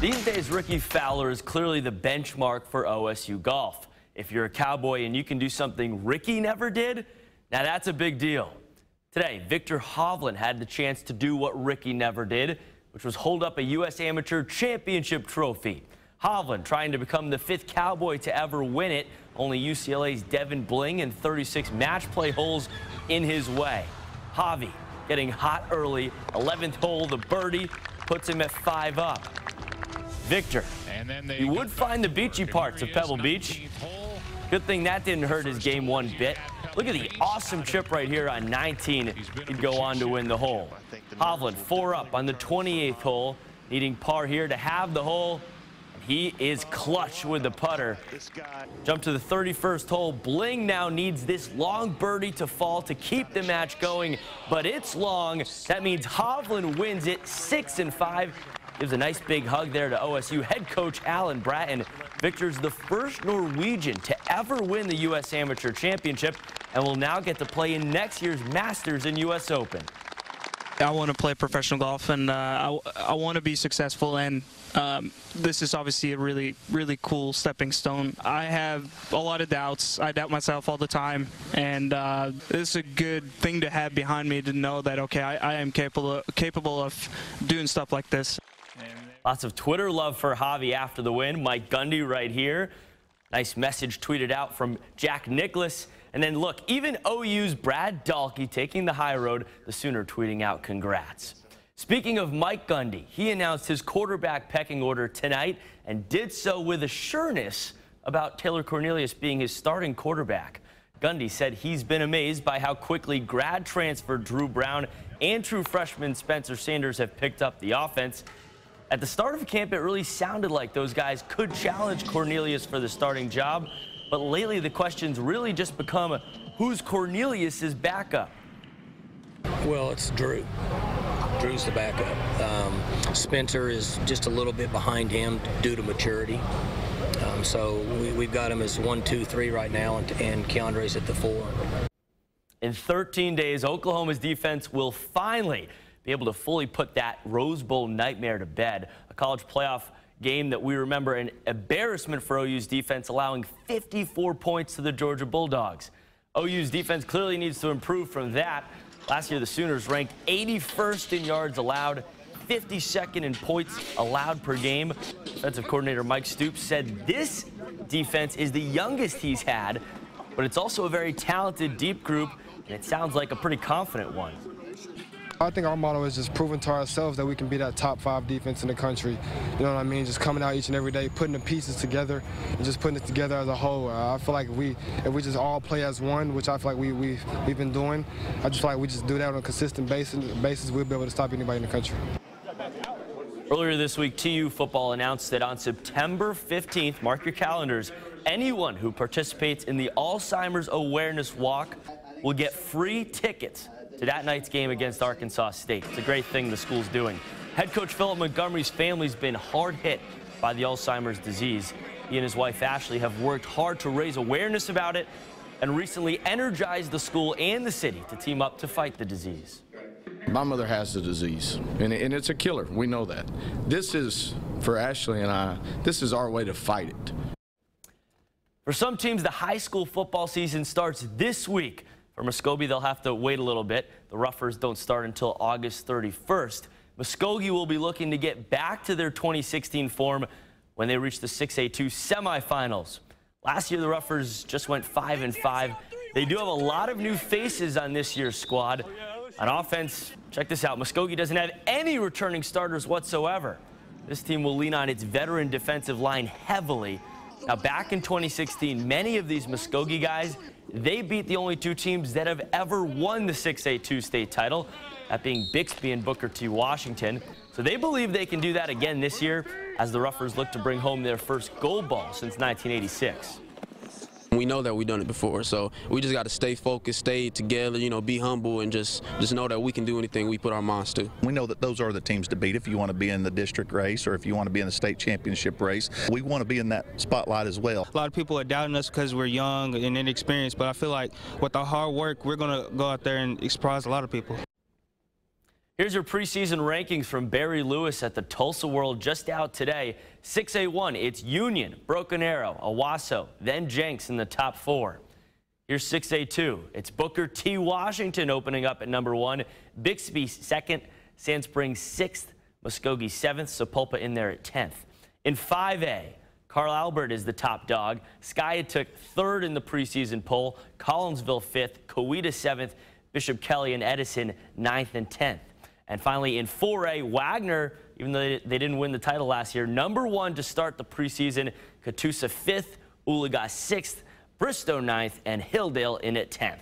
These days, Rickie Fowler is clearly the benchmark for OSU golf. If you're a cowboy and you can do something Rickie never did, now that's a big deal. Today, Viktor Hovland had the chance to do what Rickie never did, which was hold up a U.S. Amateur Championship trophy. Hovland trying to become the fifth cowboy to ever win it, only UCLA's Devon Bling and 36 match play holes in his way. Hovi getting hot early, 11th hole, the birdie puts him at five up. Viktor, you would find the beachy parts of Pebble Beach. Good thing that didn't hurt his game one bit. Look at the awesome chip right here on 19. He'd go on to win the hole. Hovland four up on the 28th hole, needing par here to have the hole. He is clutch with the putter. Jump to the 31st hole. Bling now needs this long birdie to fall to keep the match going, but it's long. That means Hovland wins it six and five. Gives a nice big hug there to OSU head coach Alan Bratton. Viktor's the first Norwegian to ever win the U.S. Amateur Championship and will now get to play in next year's Masters and U.S. Open. I want to play professional golf and uh, I, I want to be successful and um, this is obviously a really really cool stepping stone. I have a lot of doubts. I doubt myself all the time and uh, is a good thing to have behind me to know that okay I, I am capable capable of doing stuff like this. Lots of Twitter love for Hovi after the win. Mike Gundy right here. Nice message tweeted out from Jack Nicklaus. And then look, even OU's Brad Dalke taking the high road, the Sooner tweeting out congrats. Speaking of Mike Gundy, he announced his quarterback pecking order tonight and did so with a sureness about Taylor Cornelius being his starting quarterback. Gundy said he's been amazed by how quickly grad transfer Drew Brown and true freshman Spencer Sanders have picked up the offense. At the start of camp, it really sounded like those guys could challenge Cornelius for the starting job, but lately, the questions really just become who's Cornelius's backup? Well, it's Drew. Drew's the backup. Um, Spencer is just a little bit behind him due to maturity. Um, so we, have got him as one, two, three right now, and, and Keondre's at the four. In 13 days, Oklahoma's defense will finally be able to fully put that Rose Bowl nightmare to bed. A college playoff game that we remember an embarrassment for OU's defense, allowing 54 points to the Georgia Bulldogs. OU's defense clearly needs to improve from that. Last year, the Sooners ranked 81st in yards allowed, 52nd in points allowed per game. Defensive coordinator Mike Stoops said this defense is the youngest he's had, but it's also a very talented, deep group, and it sounds like a pretty confident one. I think our motto is just proving to ourselves that we can be that top five defense in the country. You know what I mean? Just coming out each and every day, putting the pieces together, and just putting it together as a whole. Uh, I feel like we if we just all play as one, which I feel like we we we've been doing, I just feel like we just do that on a consistent basis. Basis, we'll be able to stop anybody in the country. Earlier this week, TU football announced that on September 15th, mark your calendars, anyone who participates in the Alzheimer's Awareness Walk will get free tickets to that night's game against Arkansas State. It's a great thing the school's doing. Head coach Philip Montgomery's family's been hard hit by the Alzheimer's disease. He and his wife Ashley have worked hard to raise awareness about it and recently energized the school and the city to team up to fight the disease. My mother has the disease, and, and it's a killer. We know that. This is, for Ashley and I, this is our way to fight it. For some teams, the high school football season starts this week. For Muskogee, they'll have to wait a little bit. The Roughers don't start until August 31st. Muskogee will be looking to get back to their 2016 form when they reach the 6A2 semifinals. Last year, the Roughers just went 5 and 5. They do have a lot of new faces on this year's squad. On offense, check this out. Muskogee doesn't have any returning starters whatsoever. This team will lean on its veteran defensive line heavily. Now, back in 2016, many of these Muskogee guys they beat the only two teams that have ever won the 6A2 state title, that being Bixby and Booker T. Washington. So they believe they can do that again this year as the Roughers look to bring home their first gold ball since 1986. We know that we've done it before, so we just got to stay focused, stay together, you know, be humble, and just just know that we can do anything we put our minds to. We know that those are the teams to beat if you want to be in the district race or if you want to be in the state championship race. We want to be in that spotlight as well. A lot of people are doubting us because we're young and inexperienced, but I feel like with our hard work, we're going to go out there and surprise a lot of people. Here's your preseason rankings from Barry Lewis at the Tulsa World just out today. 6A1, it's Union, Broken Arrow, Owasso, then Jenks in the top four. Here's 6A2, it's Booker T. Washington opening up at number one, Bixby second, Sand Springs sixth, Muskogee seventh, Sapulpa in there at 10th. In 5A, Carl Albert is the top dog. Skiatook third in the preseason poll, Collinsville fifth, Coweta seventh, Bishop Kelly and Edison ninth and 10th. And finally, in 4A, Wagoner, even though they didn't win the title last year, number one to start the preseason, Catoosa fifth, Oologah sixth, Bristow ninth, and Hilldale in at 10th.